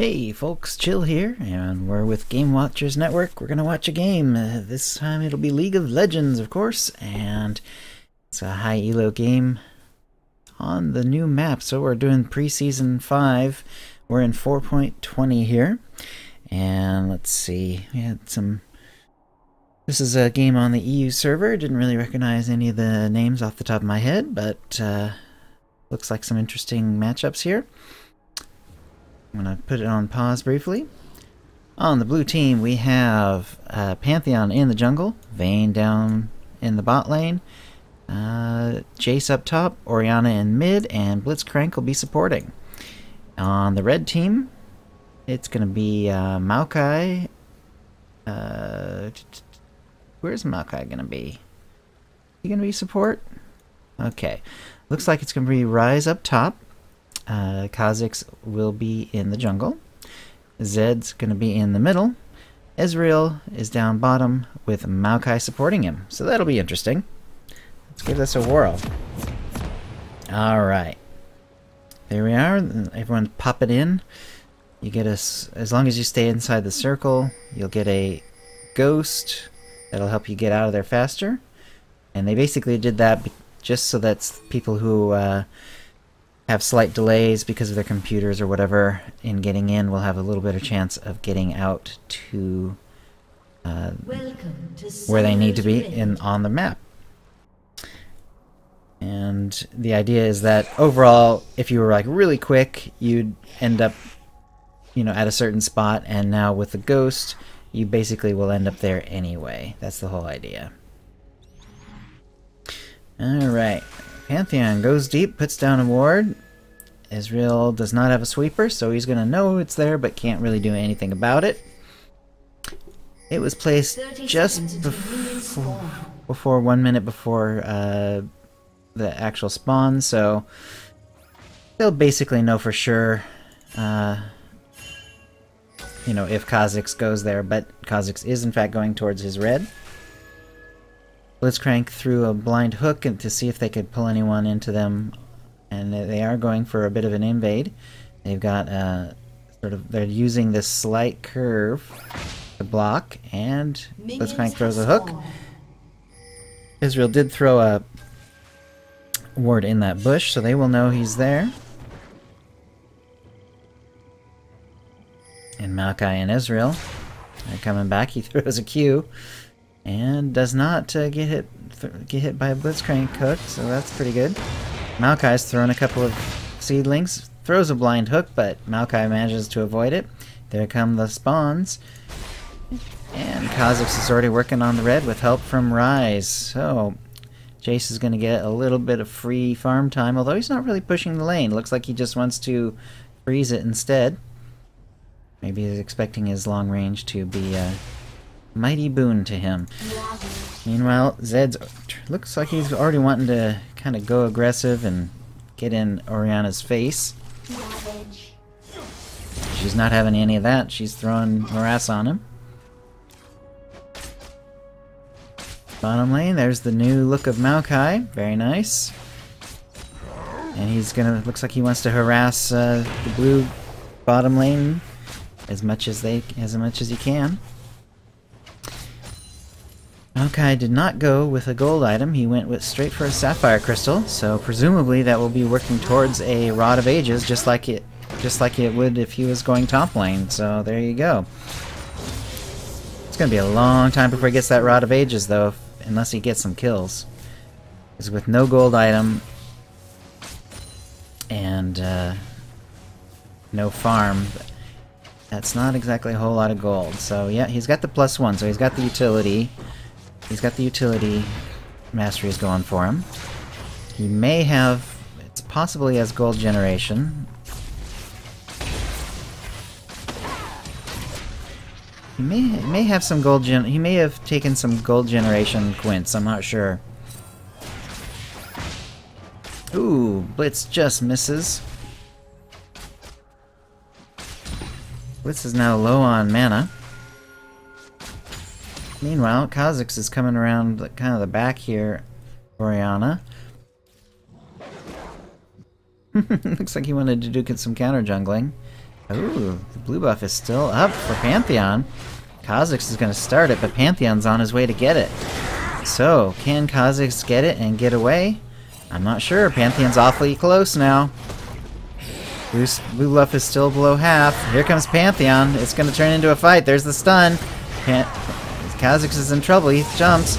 Hey folks, Chill here, and we're with Game Watchers Network. We're gonna watch a game. Uh, this time it'll be League of Legends, of course, and it's a high elo game on the new map. So we're doing preseason 5. We're in 4.20 here. And let's see, we had some... This is a game on the EU server. Didn't really recognize any of the names off the top of my head, but uh, looks like some interesting matchups here. I'm going to put it on pause briefly. On the blue team, we have uh, Pantheon in the jungle, Vayne down in the bot lane, uh, Jayce up top, Orianna in mid, and Blitzcrank will be supporting. On the red team, it's going to be uh, Maokai. Uh, where's Maokai going to be? He going to be support? Okay. Looks like it's going to be Ryze up top. Uh, Kha'Zix will be in the jungle. Zed's going to be in the middle. Ezreal is down bottom with Maokai supporting him. So that'll be interesting. Let's give this a whirl. Alright. There we are. Everyone pop it in. You get a, as long as you stay inside the circle, you'll get a ghost that'll help you get out of there faster. And they basically did that just so that people who uh, have slight delays because of their computers or whatever in getting in will have a little better chance of getting out to, uh, to where they need to be in on the map. And the idea is that overall, if you were like really quick, you'd end up, you know, at a certain spot. And now with the ghost, you basically will end up there anyway. That's the whole idea. Alright. Pantheon goes deep, puts down a ward. Ezreal does not have a sweeper, so he's going to know it's there, but can't really do anything about it. It was placed just before, before one minute before uh, the actual spawn, so they'll basically know for sure, uh, you know, if Kha'Zix goes there, but Kha'Zix is in fact going towards his red. Blitzcrank threw a blind hook to see if they could pull anyone into them, and they are going for a bit of an invade. They've got a sort of, they're using this slight curve to block, and Blitzcrank throws a hook. Ezreal did throw a ward in that bush, so they will know he's there. And Maokai and Ezreal are coming back. He throws a Q and does not uh, get hit get hit by a Blitzcrank hook, so that's pretty good. Maokai's thrown a couple of seedlings, throws a blind hook, but Maokai manages to avoid it. There come the spawns. And Kha'Zix is already working on the red with help from Ryze. So, Jayce is going to get a little bit of free farm time, although he's not really pushing the lane. Looks like he just wants to freeze it instead. Maybe he's expecting his long range to be a mighty boon to him. Meanwhile, Zed's looks like he's already wanting to kind of go aggressive and get in Orianna's face. She's not having any of that. She's throwing harass on him. Bottom lane, there's the new look of Maokai. Very nice. And he's gonna, looks like he wants to harass uh, the blue bottom lane as much as they, as much as he can. Maokai did not go with a gold item, he went with straight for a sapphire crystal, so presumably that will be working towards a Rod of Ages, just like it just like it would if he was going top lane, so there you go. It's gonna be a long time before he gets that Rod of Ages though, unless he gets some kills. Because with no gold item and uh, no farm, that's not exactly a whole lot of gold. So yeah, he's got the plus one, so he's got the utility. He's got the utility masteries going for him. He may have, it's possibly as gold generation. He may may have some gold gen. He may have taken some gold generation quints. I'm not sure. Ooh, Blitz just misses. Blitz is now low on mana. Meanwhile, Kha'Zix is coming around kind of the back here, Orianna. Looks like he wanted to do some counter jungling. Ooh, the blue buff is still up for Pantheon. Kha'Zix is going to start it, but Pantheon's on his way to get it. So, can Kha'Zix get it and get away? I'm not sure. Pantheon's awfully close now. Blue, blue buff is still below half. Here comes Pantheon. It's going to turn into a fight. There's the stun. Pan Kha'Zix is in trouble. He jumps.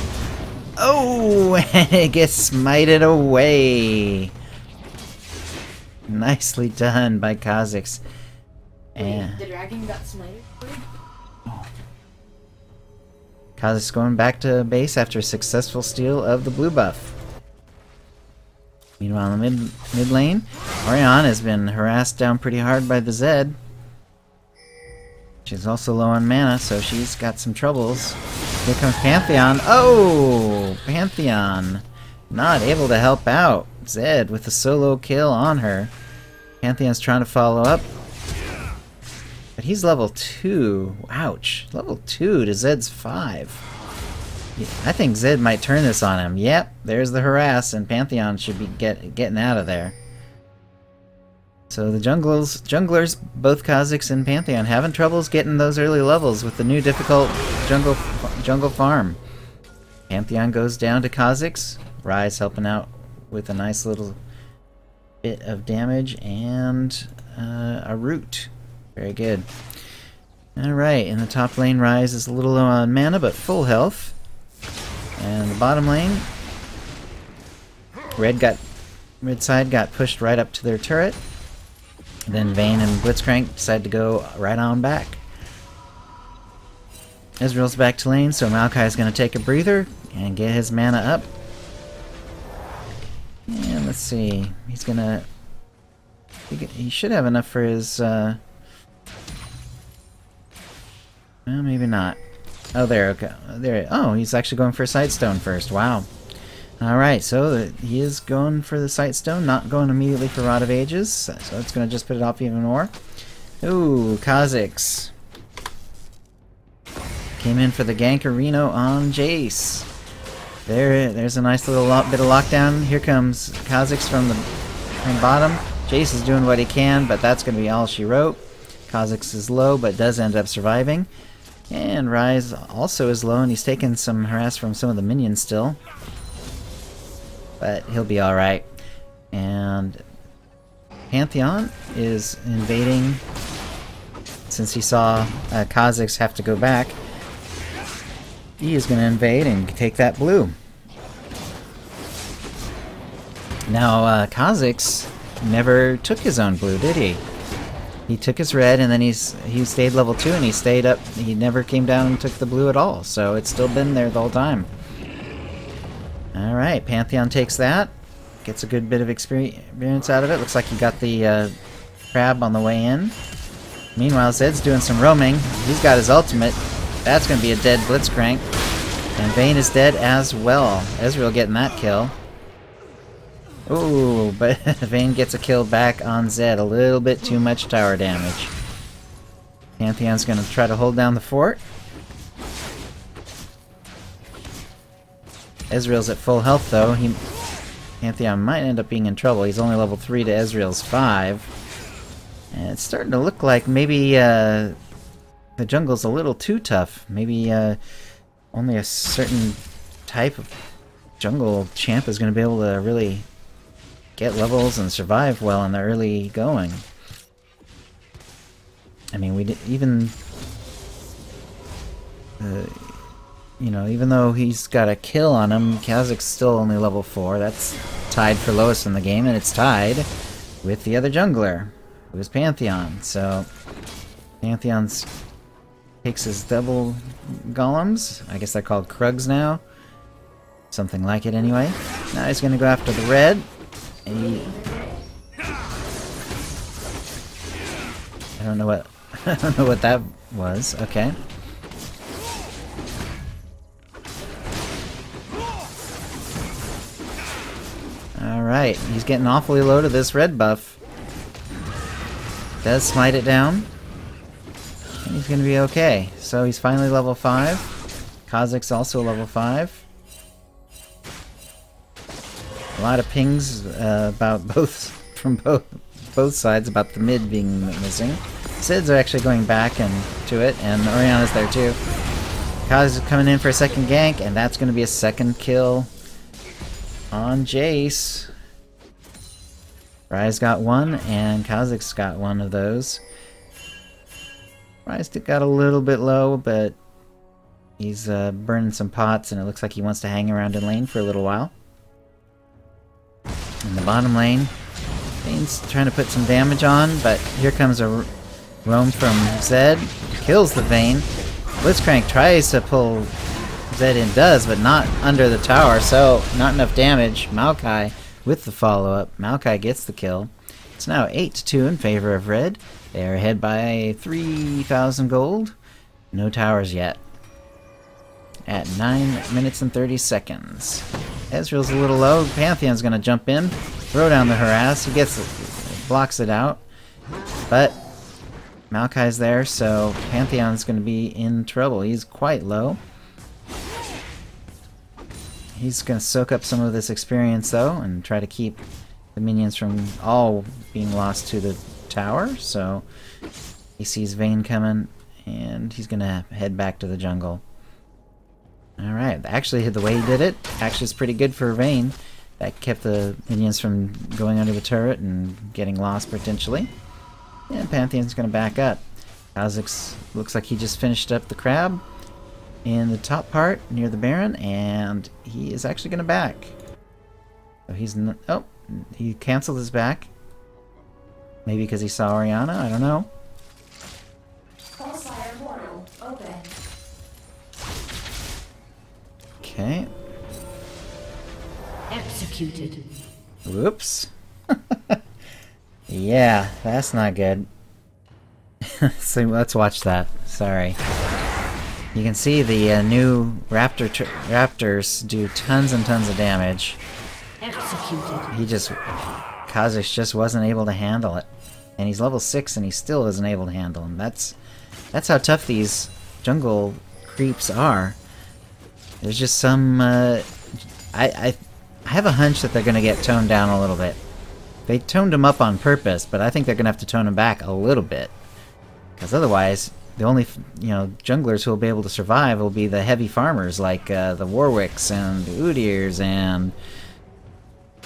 Oh, and it gets smited away. Nicely done by Kha'Zix. And the dragon got smited. Kha'Zix going back to base after a successful steal of the blue buff. Meanwhile, in the mid mid lane, Orianna has been harassed down pretty hard by the Zed. She's also low on mana, so she's got some troubles. Here comes Pantheon. Oh! Pantheon! Not able to help out. Zed with a solo kill on her. Pantheon's trying to follow up. But he's level 2. Ouch. Level 2 to Zed's 5. I think Zed might turn this on him. Yep, there's the harass, and Pantheon should be get, getting out of there. So the junglers, junglers, both Kha'Zix and Pantheon, having troubles getting those early levels with the new difficult jungle jungle farm. Pantheon goes down to Kha'Zix. Ryze helping out with a nice little bit of damage and uh, a root. Very good. Alright, in the top lane, Ryze is a little low on mana, but full health. And the bottom lane, Red got Red side got pushed right up to their turret. Then Vayne and Blitzcrank decide to go right on back. Ezreal's back to lane, so Maokai is going to take a breather and get his mana up. And let's see, he's to... He should have enough for his... Uh, well, maybe not. Oh, there, okay. There, oh, he's actually going for a Sightstone first. Wow. Alright, so he is going for the Sightstone, not going immediately for Rod of Ages, so it's going to just put it off even more. Ooh, Kha'Zix. Came in for the Gankerino on Jayce. There, there's a nice little bit of lockdown. Here comes Kha'Zix from the from bottom. Jayce is doing what he can, but that's going to be all she wrote. Kha'Zix is low, but does end up surviving. And Ryze also is low, and he's taking some harass from some of the minions still. But he'll be alright. And Pantheon is invading since he saw uh, Kha'Zix have to go back. He is going to invade and take that blue. Now, uh, Kha'Zix never took his own blue, did he? He took his red and then he's he stayed level 2 and he stayed up. He never came down and took the blue at all. So it's still been there the whole time. Alright, Pantheon takes that. Gets a good bit of experience out of it. Looks like he got the uh, crab on the way in. Meanwhile, Zed's doing some roaming. He's got his ultimate. That's going to be a dead Blitzcrank. And Vayne is dead as well. Ezreal getting that kill. Ooh, but Vayne gets a kill back on Zed. A little bit too much tower damage. Pantheon's gonna try to hold down the fort. Ezreal's at full health though. He Pantheon might end up being in trouble. He's only level 3 to Ezreal's 5. And it's starting to look like maybe uh, the jungle's a little too tough. Maybe uh, only a certain type of jungle champ is going to be able to really get levels and survive well in the early going. I mean, we did, even, uh, you know, even though he's got a kill on him, Kha'Zix's still only level 4. That's tied for lowest in the game, and it's tied with the other jungler, who is Pantheon. So, Pantheon's takes his double golems. I guess they're called Krugs now. Something like it anyway. Now he's gonna go after the red. He... I don't know what I don't know what that was. Okay. Alright, he's getting awfully low to this red buff. Does smite it down. And he's gonna be okay. So he's finally level 5. Kha'Zix also level 5. A lot of pings uh, about both from both both sides about the mid being missing. Zed's are actually going back and to it, and Orianna's there too. Kaz is coming in for a second gank, and that's going to be a second kill on Jayce. Ryze got one, and Kha'Zix got one of those. Ryze got a little bit low, but he's uh, burning some pots, and it looks like he wants to hang around in lane for a little while. In the bottom lane, Vayne's trying to put some damage on, but here comes a roam from Zed, kills the Vayne. Blitzcrank tries to pull Zed in, does, but not under the tower, so not enough damage. Maokai with the follow-up. Maokai gets the kill. It's now 8-2 in favor of Red. They are ahead by 3,000 gold. No towers yet. At 9 minutes and 30 seconds. Ezreal's a little low. Pantheon's gonna jump in, throw down the harass. He gets blocks it out. But Maokai's there, so Pantheon's gonna be in trouble. He's quite low. He's gonna soak up some of this experience though and try to keep the minions from all being lost to the tower. So he sees Vayne coming and he's gonna head back to the jungle. Alright, actually the way he did it actually is pretty good for Vayne. That kept the minions from going under the turret and getting lost potentially. And Pantheon's gonna back up. Kha'Zix looks like he just finished up the crab in the top part near the Baron, and he is actually gonna back. So he's oh, he canceled his back. Maybe because he saw Orianna, I don't know. Okay. Executed. Whoops. yeah, that's not good. so let's watch that. Sorry. You can see the uh, new raptor raptors do tons and tons of damage. Executed. He just Kha'Zix just wasn't able to handle it. And he's level 6 and he still isn't able to handle him. That's that's how tough these jungle creeps are. There's just some uh, I, I I have a hunch that they're going to get toned down a little bit. They toned them up on purpose, but I think they're going to have to tone them back a little bit. Because otherwise, the only you know junglers who will be able to survive will be the heavy farmers like uh, the Warwicks and the Udyr's and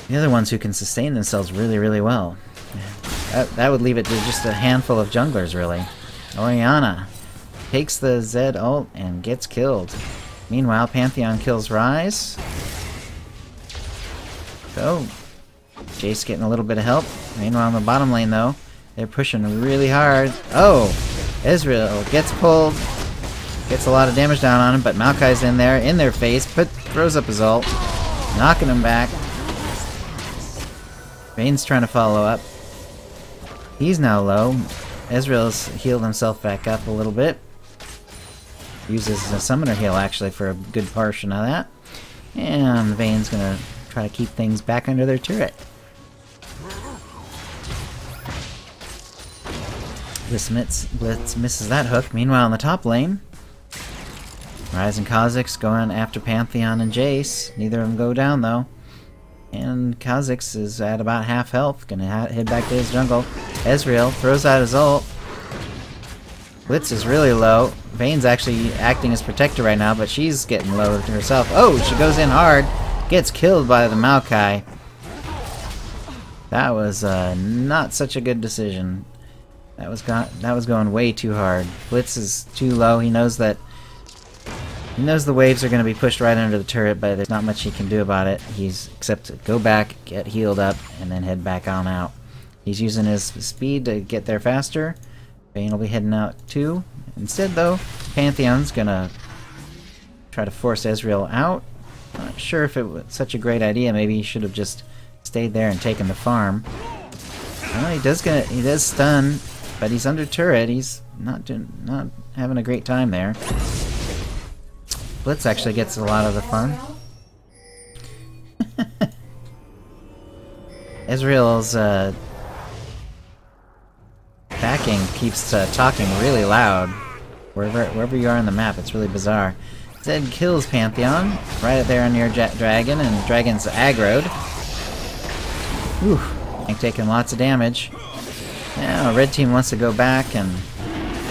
the other ones who can sustain themselves really, really well. That, that would leave it to just a handful of junglers, really. Orianna takes the Zed ult and gets killed. Meanwhile, Pantheon kills Ryze. So, Jayce getting a little bit of help. Meanwhile, in the bottom lane, though, they're pushing really hard. Oh! Ezreal gets pulled. Gets a lot of damage down on him, but Maokai's in there, in their face, put throws up his ult, knocking him back. Vayne's trying to follow up. He's now low. Ezreal's healed himself back up a little bit. Uses a summoner heal actually for a good portion of that. And Vayne's gonna try to keep things back under their turret. Blitz, miss, Blitz misses that hook. Meanwhile, in the top lane, Ryze and Kha'Zix going after Pantheon and Jayce. Neither of them go down though. And Kha'Zix is at about half health, gonna head back to his jungle. Ezreal throws out his ult. Blitz is really low. Vayne's actually acting as protector right now, but she's getting low herself. Oh, she goes in hard. Gets killed by the Maokai. That was uh, not such a good decision. That was got that was going way too hard. Blitz is too low. He knows that he knows the waves are going to be pushed right under the turret, but there's not much he can do about it. He's except to go back, get healed up, and then head back on out. He's using his speed to get there faster. Vayne will be heading out too. Instead, though, Pantheon's gonna try to force Ezreal out. Not sure if it was such a great idea. Maybe he should have just stayed there and taken the farm. Well, he does get he does stun, but he's under turret. He's not doing, not having a great time there. Blitz actually gets a lot of the fun. Ezreal's uh, backing keeps uh, talking really loud. Wherever, wherever you are on the map, it's really bizarre. Zed kills Pantheon, right there near Jet Dragon, and Dragon's aggroed. Whew, I'm taking lots of damage. Now, red team wants to go back and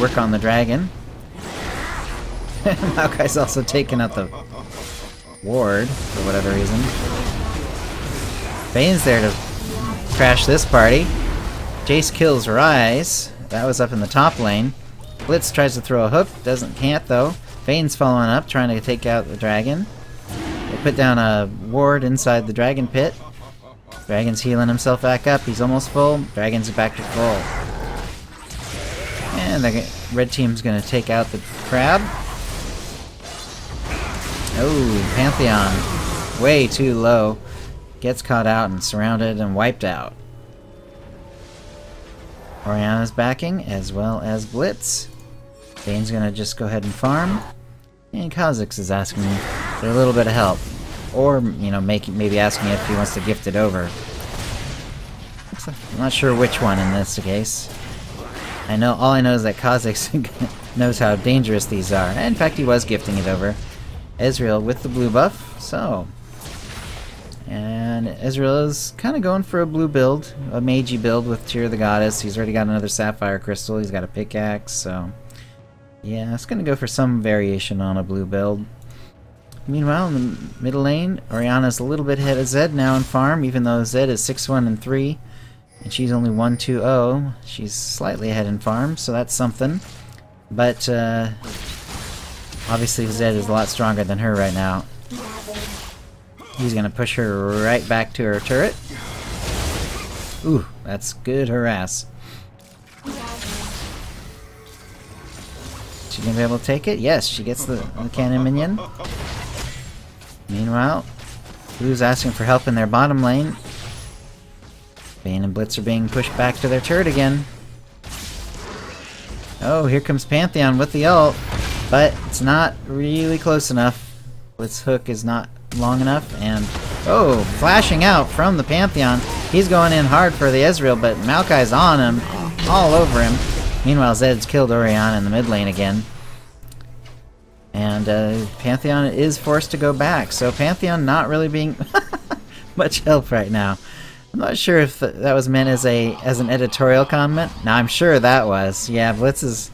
work on the dragon. Maokai's also taking out the ward for whatever reason. Vayne's there to crash this party. Jayce kills Ryze. That was up in the top lane. Blitz tries to throw a hook, doesn't can't though. Vayne's following up, trying to take out the dragon. They put down a ward inside the dragon pit. Dragon's healing himself back up. He's almost full. Dragon's back to full. And the red team's gonna take out the crab. Oh, Pantheon. Way too low. Gets caught out and surrounded and wiped out. Orianna's backing, as well as Blitz. Vayne's gonna just go ahead and farm. And Kha'Zix is asking for a little bit of help. Or, you know, making maybe asking if he wants to gift it over. I'm not sure which one in this case. I know all I know is that Kha'Zix knows how dangerous these are. In fact, he was gifting it over. Ezreal with the blue buff, so. And Ezreal is kind of going for a blue build, a magey build with Tear of the Goddess. He's already got another Sapphire Crystal, he's got a pickaxe, so. Yeah, it's gonna go for some variation on a blue build. Meanwhile, in the middle lane, Orianna's a little bit ahead of Zed now in farm, even though Zed is 6-1 and 3. And she's only 1-2-0. She's slightly ahead in farm, so that's something. But, uh, obviously Zed is a lot stronger than her right now. He's gonna push her right back to her turret. Ooh, that's good harass. She gonna be able to take it? Yes, she gets the, the cannon minion. Meanwhile, Blue's asking for help in their bottom lane. Vayne and Blitz are being pushed back to their turret again. Oh, here comes Pantheon with the ult, but it's not really close enough. Blitz hook is not long enough, and oh, flashing out from the Pantheon. He's going in hard for the Ezreal, but Maokai's on him, all over him. Meanwhile, Zed's killed Orianna in the mid lane again. And uh, Pantheon is forced to go back, so Pantheon not really being much help right now. I'm not sure if that was meant as a as an editorial comment. No, I'm sure that was. Yeah, Blitz is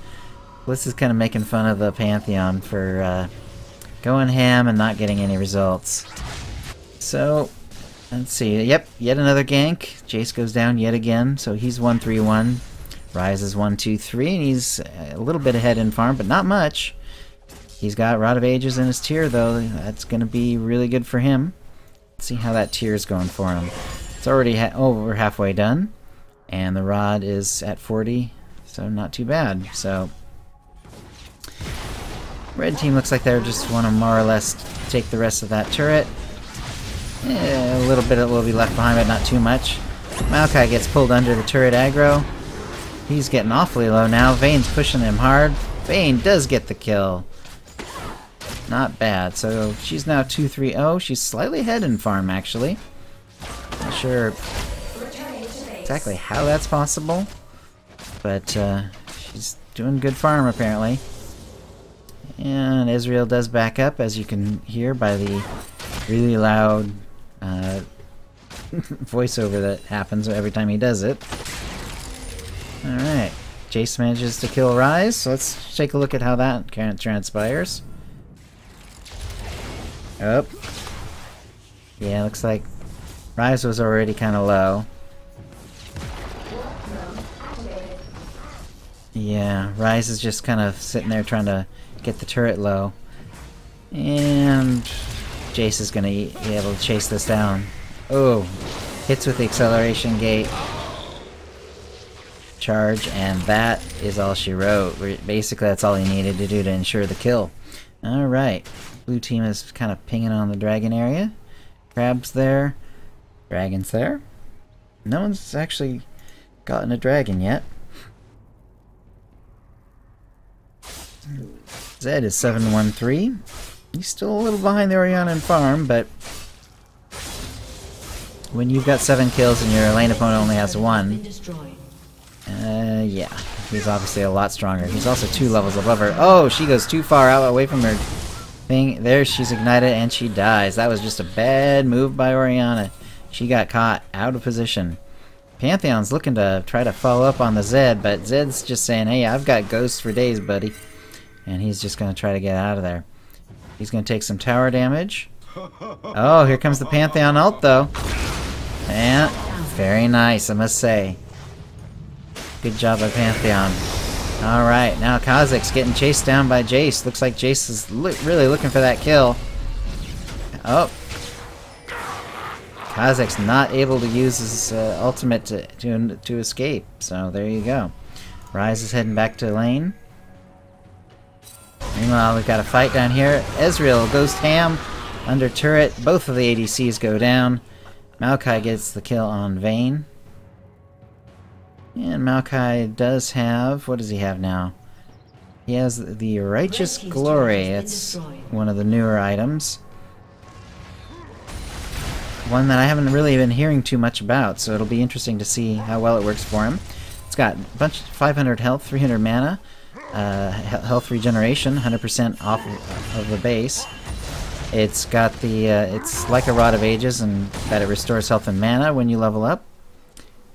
Blitz is kind of making fun of the Pantheon for uh, going ham and not getting any results. So let's see. Yep, yet another gank. Jayce goes down yet again, so he's one three one. Ryze is one two three, and he's a little bit ahead in farm, but not much. He's got Rod of Ages in his Tear, though. That's going to be really good for him. Let's see how that Tear is going for him. It's already over oh, halfway done, and the Rod is at 40, so not too bad. So, red team looks like they just want to more or less take the rest of that turret. Yeah, a little bit will be left behind, but not too much. Maokai gets pulled under the turret aggro. He's getting awfully low now. Vayne's pushing him hard. Vayne does get the kill. Not bad. So she's now 2-3-0. She's slightly ahead in farm, actually. Not sure exactly how that's possible. But uh, she's doing good farm, apparently. And Ezreal does back up, as you can hear by the really loud uh, voiceover that happens every time he does it. Alright. Jayce manages to kill Ryze, so let's take a look at how that transpires. Oh. Yeah, looks like Ryze was already kind of low. Yeah, Ryze is just kind of sitting there trying to get the turret low. And Jayce is going to be able to chase this down. Oh, hits with the acceleration gate. Charge, and that is all she wrote. Basically, that's all he needed to do to ensure the kill. Alright. Blue team is kind of pinging on the dragon area. Crab's there. Dragon's there. No one's actually gotten a dragon yet. Zed is 713. He's still a little behind the Orianna farm, but when you've got seven kills and your lane opponent only has one, uh, yeah, he's obviously a lot stronger. He's also two levels above her. Oh, she goes too far out away from her thing. There, she's ignited and she dies. That was just a bad move by Orianna. She got caught out of position. Pantheon's looking to try to follow up on the Zed, but Zed's just saying, hey, I've got ghosts for days, buddy. And he's just going to try to get out of there. He's going to take some tower damage. Oh, here comes the Pantheon ult, though. And very nice, I must say. Good job by Pantheon. Alright, now Kha'Zix's getting chased down by Jayce. Looks like Jayce is lo really looking for that kill. Oh. Kha'Zix's not able to use his uh, ultimate to, to, to escape. So there you go. Ryze is heading back to lane. Meanwhile, we've got a fight down here. Ezreal goes ham under turret. Both of the ADCs go down. Maokai gets the kill on Vayne. And Maokai does have... What does he have now? He has the Righteous Glory. It's one of the newer items. One that I haven't really been hearing too much about, so it'll be interesting to see how well it works for him. It's got a bunch 500 health, 300 mana, uh, health regeneration, 100% off of the base. It's got the, uh, it's like a Rod of Ages in that it restores health and mana when you level up.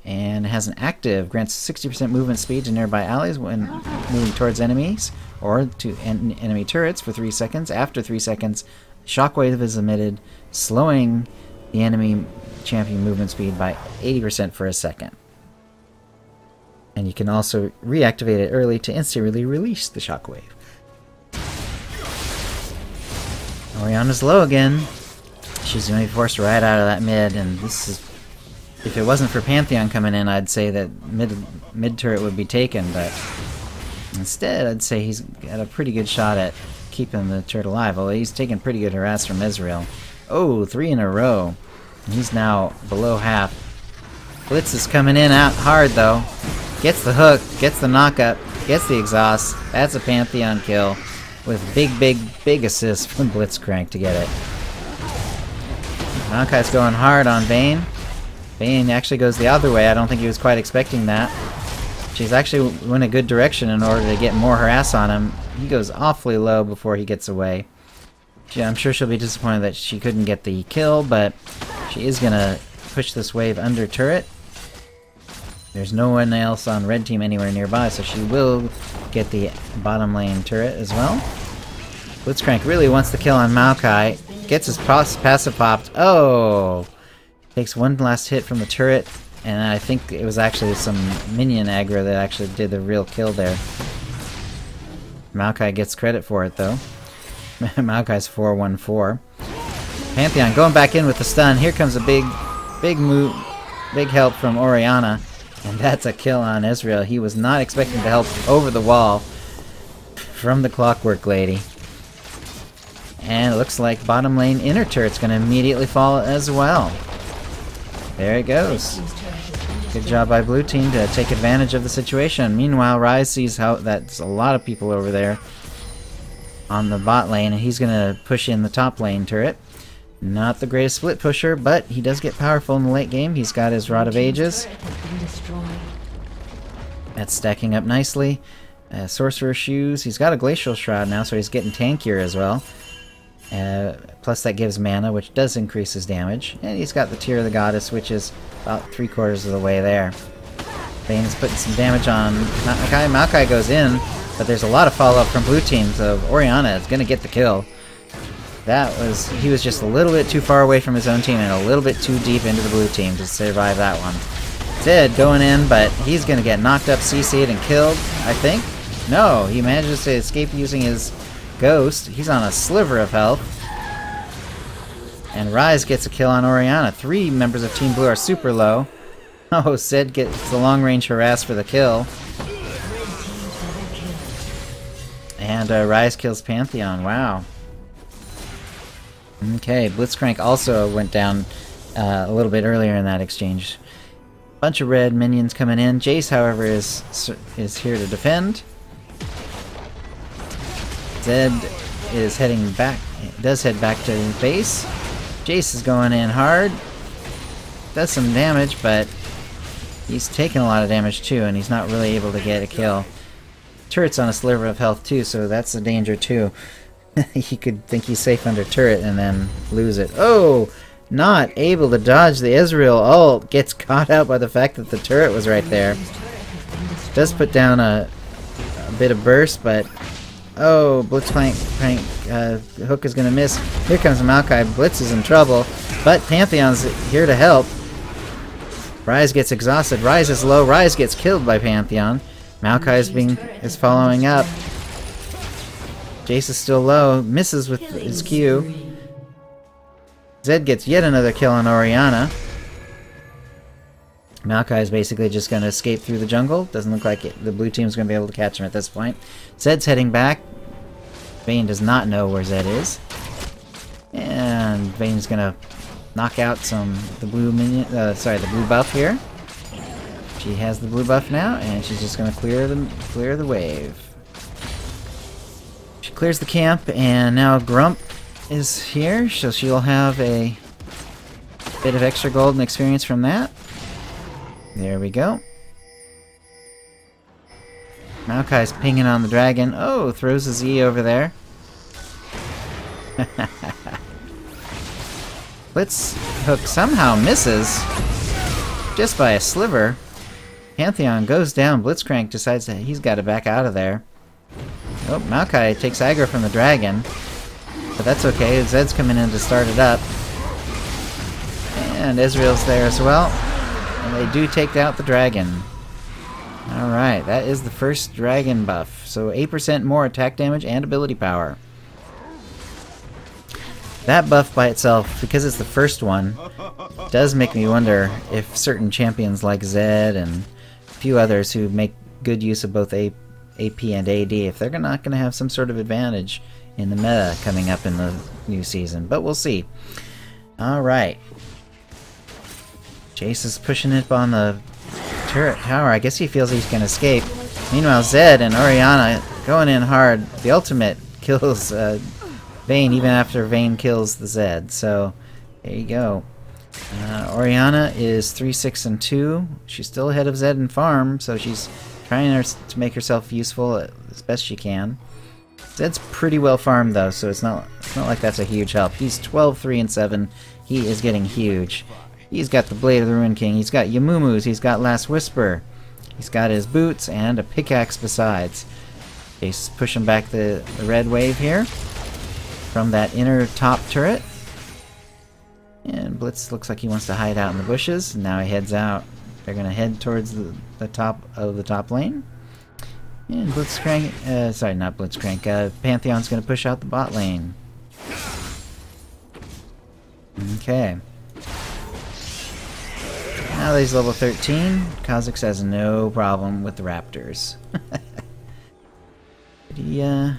And has an active, grants 60% movement speed to nearby allies when moving towards enemies, or to en enemy turrets for 3 seconds. After 3 seconds, Shockwave is emitted, slowing the enemy champion movement speed by 80% for a second. And you can also reactivate it early to instantly release the shockwave. Orianna's low again. She's going to be forced right out of that mid, and this is... If it wasn't for Pantheon coming in, I'd say that mid, mid turret would be taken, but... Instead, I'd say he's got a pretty good shot at keeping the turret alive, although he's taking pretty good harass from Ezreal. Oh, three in a row. He's now below half. Blitz is coming in out hard, though. Gets the hook, gets the knockup, gets the exhaust. That's a Pantheon kill with big, big, big assist from Blitzcrank to get it. Maokai's going hard on Vayne. Vayne actually goes the other way. I don't think he was quite expecting that. She's actually went a good direction in order to get more harass on him. He goes awfully low before he gets away. Yeah, I'm sure she'll be disappointed that she couldn't get the kill, but she is to push this wave under turret. There's no one else on red team anywhere nearby, so she will get the bottom lane turret as well. Blitzcrank really wants the kill on Maokai. Gets his passive popped. Oh! Takes one last hit from the turret, and I think it was actually some minion aggro that actually did the real kill there. Maokai gets credit for it, though. Maokai's 414. Pantheon going back in with the stun. Here comes a big, big move, big help from Orianna. And that's a kill on Ezreal. He was not expecting to help over the wall from the Clockwork Lady. And it looks like bottom lane inner turret's going to immediately fall as well. There it goes. Good job by blue team to take advantage of the situation. Meanwhile, Ryze sees how that's a lot of people over there on the bot lane, and he's going to push in the top lane turret. Not the greatest split pusher, but he does get powerful in the late game. He's got his Rod of Ages. That's stacking up nicely. Uh, Sorcerer Shoes. He's got a Glacial Shroud now, so he's getting tankier as well. Uh, plus that gives mana, which does increase his damage. And he's got the Tear of the Goddess, which is about three quarters of the way there. Vayne's putting some damage on Maokai. Maokai goes in, but there's a lot of follow-up from blue team, so Orianna is going to get the kill. That was... He was just a little bit too far away from his own team and a little bit too deep into the blue team to survive that one. Zed going in, but he's going to get knocked up, CC'd, and killed, I think. No, he manages to escape using his ghost. He's on a sliver of health. And Ryze gets a kill on Orianna. Three members of Team Blue are super low. Oh, Zed gets the long-range harass for the kill. And uh, Ryze kills Pantheon. Wow. Okay, Blitzcrank also went down uh, a little bit earlier in that exchange. Bunch of red minions coming in. Jayce, however, is is here to defend. Zed is heading back. Does head back to base. Jayce is going in hard. Does some damage, but he's taking a lot of damage too, and he's not really able to get a kill. Turret's on a sliver of health too, so that's a danger too. he could think he's safe under turret and then lose it. Oh! not able to dodge the Ezreal ult. Gets caught out by the fact that the turret was right there. Does put down a, a bit of burst, but oh, Blitzcrank crank, uh, hook is gonna miss. Here comes Maokai. Blitz is in trouble, but Pantheon's here to help. Ryze gets exhausted. Ryze is low. Ryze gets killed by Pantheon. Maokai is being is following up. Jayce is still low. Misses with his Q. Zed gets yet another kill on Orianna. Maokai is basically just going to escape through the jungle. Doesn't look like it, the blue team's going to be able to catch him at this point. Zed's heading back. Vayne does not know where Zed is. And Vayne's going to knock out some the blue minion. Uh, sorry, the blue buff here. She has the blue buff now, and she's just going to clear the clear the wave. She clears the camp, and now Grump is here, so she'll have a bit of extra gold and experience from that. There we go. Maokai's pinging on the dragon. Oh, throws his Z over there. Blitz Hook somehow misses. Just by a sliver. Pantheon goes down. Blitzcrank decides that he's got to back out of there. Oh, Maokai takes aggro from the dragon. But that's okay. Zed's coming in to start it up. And Ezreal's there as well. And they do take out the dragon. Alright, that is the first dragon buff. So 8% more attack damage and ability power. That buff by itself, because it's the first one, does make me wonder if certain champions like Zed and a few others who make good use of both AP and AD, if they're not going to have some sort of advantage in the meta coming up in the new season. But we'll see. Alright. Jayce is pushing it on the turret tower. I guess he feels he's going to escape. Meanwhile, Zed and Orianna going in hard. The ultimate kills uh, Vayne even after Vayne kills the Zed. So, there you go. Uh, Orianna is 3, 6, and 2. She's still ahead of Zed in farm, so she's trying to make herself useful as best she can. Zed's pretty well farmed though, so it's not it's not like that's a huge help. He's 12, 3, and 7. He is getting huge. He's got the Blade of the Ruin King. He's got Youmuu's. He's got Last Whisper. He's got his boots and a pickaxe besides. He's pushing back the, the red wave here from that inner top turret. And Blitz looks like he wants to hide out in the bushes. Now he heads out. They're going to head towards the, the top of the top lane. And Blitzcrank, uh, sorry, not Blitzcrank, uh, Pantheon's going to push out the bot lane. Okay. Now that he's level 13, Kha'Zix has no problem with the Raptors. he, uh...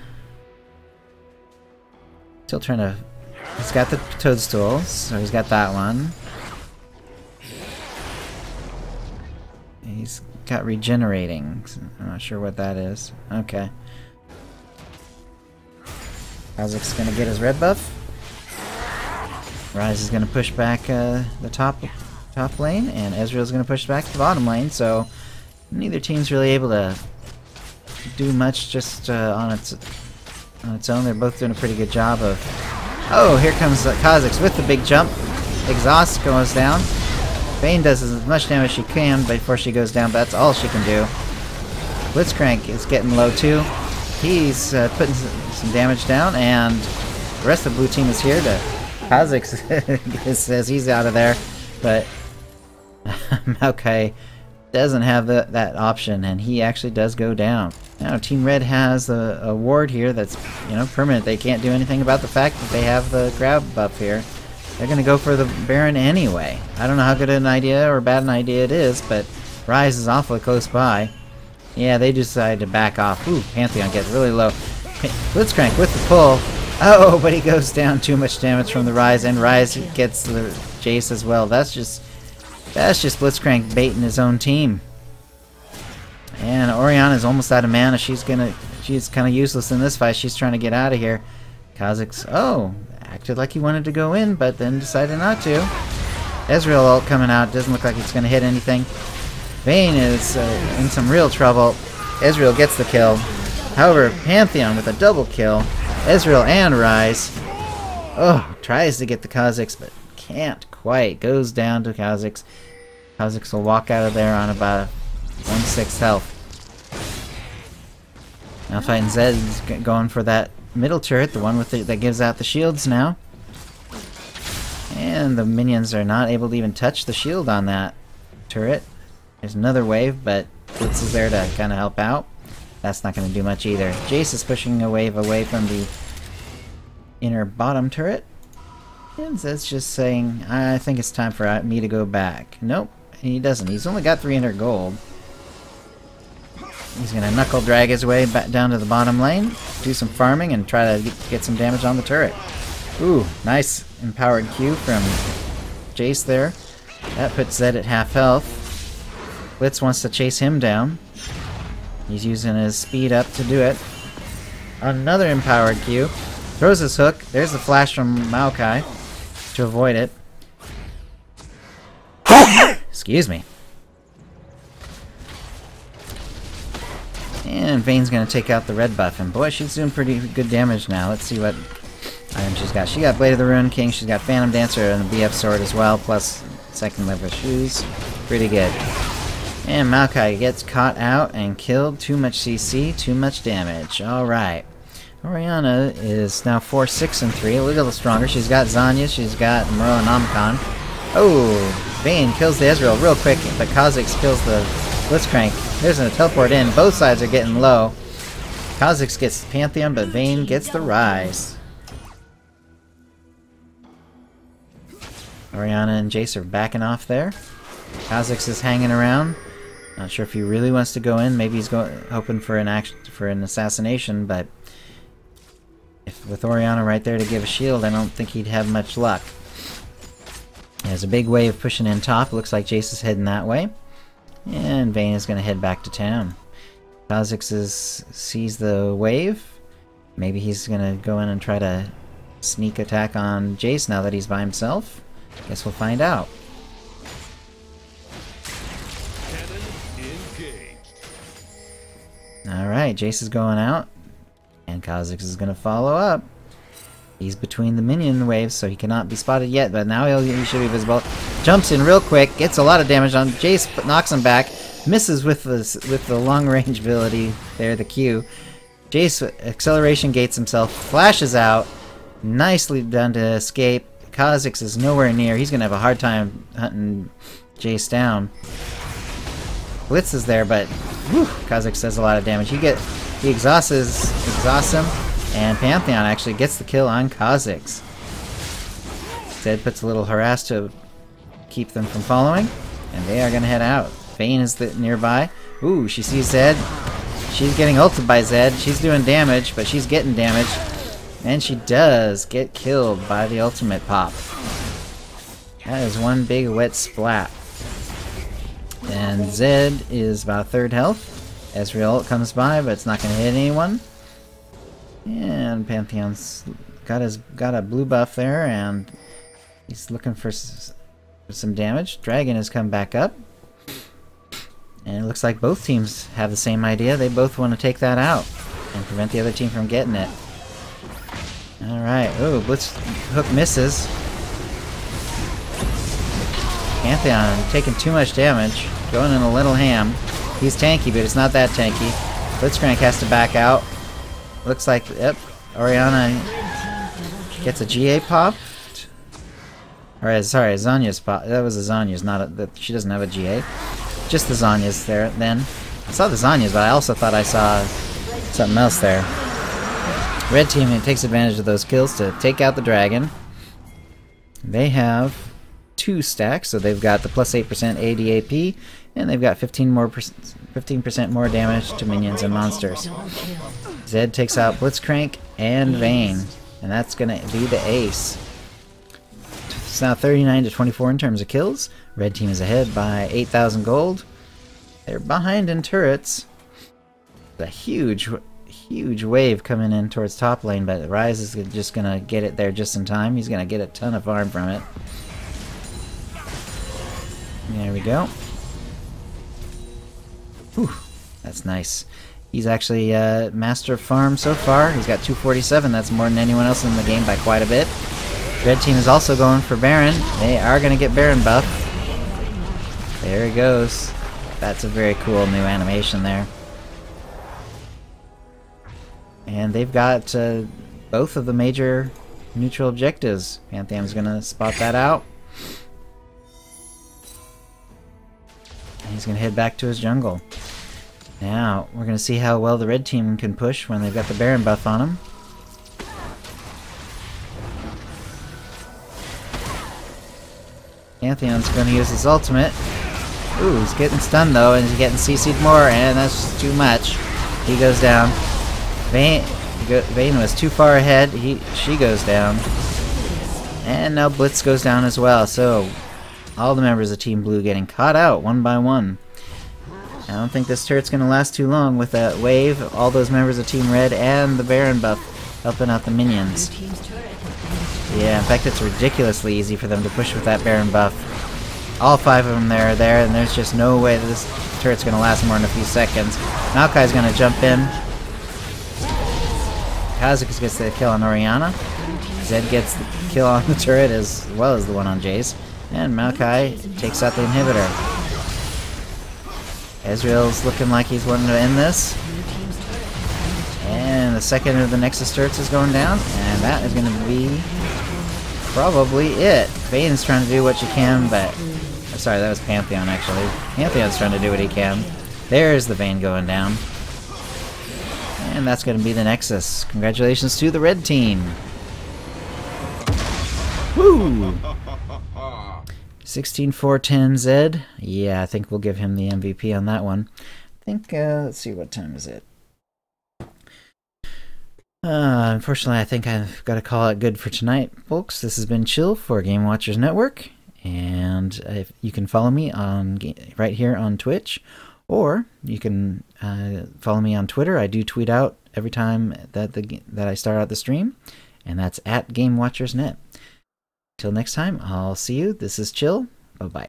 Still trying to... He's got the toadstools, so he's got that one. He's got regenerating. I'm not sure what that is. Okay. Kha'Zix's gonna get his red buff. Ryze is gonna push back uh, the top top lane, and Ezreal's gonna push back the bottom lane, so neither team's really able to do much just uh, on its on its own. They're both doing a pretty good job of... Oh, here comes uh, Kha'Zix with the big jump. Exhaust goes down. Vayne does as much damage as she can before she goes down, but that's all she can do. Blitzcrank is getting low too. He's uh, putting some damage down, and the rest of the blue team is here to... Kha'Zix says he's out of there, but Maokai doesn't have the, that option, and he actually does go down. Now, Team Red has a, a ward here that's, you know, permanent. They can't do anything about the fact that they have the grab buff here. They're to go for the Baron anyway. I don't know how good an idea or bad an idea it is, but Ryze is awfully close by. Yeah, they decide to back off. Ooh, Pantheon gets really low. Blitzcrank with the pull. Oh, but he goes down too much damage from the Ryze, and Ryze gets the Jayce as well. That's just that's just Blitzcrank baiting his own team. And Orianna is almost out of mana. She's gonna she's kinda useless in this fight. She's trying to get out of here. Kha'Zix oh, acted like he wanted to go in, but then decided not to. Ezreal ult coming out, doesn't look like it's gonna hit anything. Vayne is uh, in some real trouble. Ezreal gets the kill. However, Pantheon with a double kill. Ezreal and Ryze. Oh, tries to get the Kha'Zix, but can't quite. Goes down to Kha'Zix. Kha'Zix will walk out of there on about 1 6 health. Now fighting g- going for that middle turret, the one with the, that gives out the shields now. And the minions are not able to even touch the shield on that turret. There's another wave, but Blitz is there to kind of help out. That's not going to do much either. Jayce is pushing a wave away from the inner bottom turret. And Zed's just saying, I think it's time for uh, me to go back. Nope, he doesn't. He's only got 300 gold. He's gonna knuckle drag his way back down to the bottom lane, do some farming, and try to get, get some damage on the turret. Ooh, nice empowered Q from Jayce there. That puts Zed at half health. Blitz wants to chase him down. He's using his speed up to do it. Another empowered Q. Throws his hook. There's the flash from Maokai to avoid it. Excuse me. And Vayne's gonna take out the red buff, and boy, she's doing pretty good damage now. Let's see what item she's got. She got Blade of the Rune King, she's got Phantom Dancer and the BF Sword as well, plus second level shoes. Pretty good. And Maokai gets caught out and killed. Too much CC, too much damage. Alright. Orianna is now 4, 6, and 3. A little stronger. She's got Zhonya, she's got Muro and Namkhan. Oh, Vayne kills the Ezreal real quick, but Kha'Zix kills the Blitzcrank. There's a teleport in. Both sides are getting low. Kha'Zix gets the Pantheon, but Vayne gets the Ryze. Orianna and Jayce are backing off there. Kha'Zix is hanging around. Not sure if he really wants to go in. Maybe he's go hoping for an action for an assassination, but if with Orianna right there to give a shield, I don't think he'd have much luck. There's a big wave pushing in top. Looks like Jayce is heading that way. And Vayne is going to head back to town. Kha'Zix sees the wave. Maybe he's going to go in and try to sneak attack on Jayce now that he's by himself. Guess we'll find out. Alright, Jayce is going out. And Kha'Zix is going to follow up. He's between the minion waves, so he cannot be spotted yet, but now he should be visible. Jumps in real quick, gets a lot of damage on Jayce, but knocks him back. Misses with the, with the long range ability there, the Q. Jayce acceleration gates himself, flashes out. Nicely done to escape. Kha'Zix is nowhere near. He's going to have a hard time hunting Jayce down. Blitz is there, but whew, Kha'Zix does a lot of damage. He get he exhausts exhausts him, and Pantheon actually gets the kill on Kha'Zix. Zed puts a little harass to keep them from following, and they are gonna head out. Vayne is nearby. Ooh, she sees Zed. She's getting ulted by Zed. She's doing damage, but she's getting damage. And she does get killed by the ultimate pop. That is one big wet splat. And Zed is about third health. Ezreal comes by, but it's not going to hit anyone. And Pantheon's got his got a blue buff there, and he's looking for, for some damage. Dragon has come back up. And it looks like both teams have the same idea. They both want to take that out and prevent the other team from getting it. Alright, oh, Blitz Hook misses. Pantheon taking too much damage, going in a little ham. He's tanky, but it's not that tanky. Blitzcrank has to back out. Looks like, yep, Orianna gets a GA pop. Or, sorry, Zhonya's pop. That was a Zhonya's, not a, that she doesn't have a GA. Just the Zhonya's there then. I saw the Zhonya's, but I also thought I saw something else there. Red team it takes advantage of those kills to take out the dragon. They have two stacks, so they've got the plus 8% ADAP, and they've got 15 more 15% more damage to minions and monsters. Zed takes out Blitzcrank and Vayne, and that's gonna be the ace. It's now 39 to 24 in terms of kills. Red team is ahead by 8,000 gold. They're behind in turrets. A huge, huge wave coming in towards top lane, but Ryze is just gonna get it there just in time. He's gonna get a ton of farm from it. There we go. Whew, that's nice. He's actually uh, master farm so far. He's got 247. That's more than anyone else in the game by quite a bit. Red team is also going for Baron. They are going to get Baron buff. There he goes. That's a very cool new animation there. And they've got uh, both of the major neutral objectives. Pantheon's going to spot that out. And he's going to head back to his jungle. Now, we're going to see how well the red team can push when they've got the Baron buff on them. Pantheon's going to use his ultimate. Ooh, he's getting stunned though, and he's getting CC'd more, and that's too much. He goes down. Vayne, Vayne was too far ahead. He, she goes down. And now Blitz goes down as well, so all the members of Team Blue getting caught out one by one. I don't think this turret's going to last too long with that wave, all those members of Team Red, and the Baron buff helping out the minions. Yeah, in fact it's ridiculously easy for them to push with that Baron buff. All five of them there are there, and there's just no way that this turret's going to last more than a few seconds. Maokai's going to jump in. Kha'Zix gets the kill on Orianna. Zed gets the kill on the turret as well as the one on Jayce. And Maokai takes out the inhibitor. Ezreal's looking like he's wanting to end this. And the second of the Nexus turrets is going down, and that is going to be probably it. Vayne's trying to do what she can, but... Oh, sorry, that was Pantheon, actually. Pantheon's trying to do what he can. There's the Vayne going down. And that's going to be the Nexus. Congratulations to the red team. Woo! 16-4-10 Zed. Yeah, I think we'll give him the MVP on that one. I think, uh, let's see, what time is it? Uh, unfortunately, I think I've got to call it good for tonight, folks. This has been Chill for Game Watchers Network, and if you can follow me on right here on Twitch, or you can uh, follow me on Twitter. I do tweet out every time that the that I start out the stream, and that's at Game Watchers Net. Till next time, I'll see you. This is Chill. Bye bye.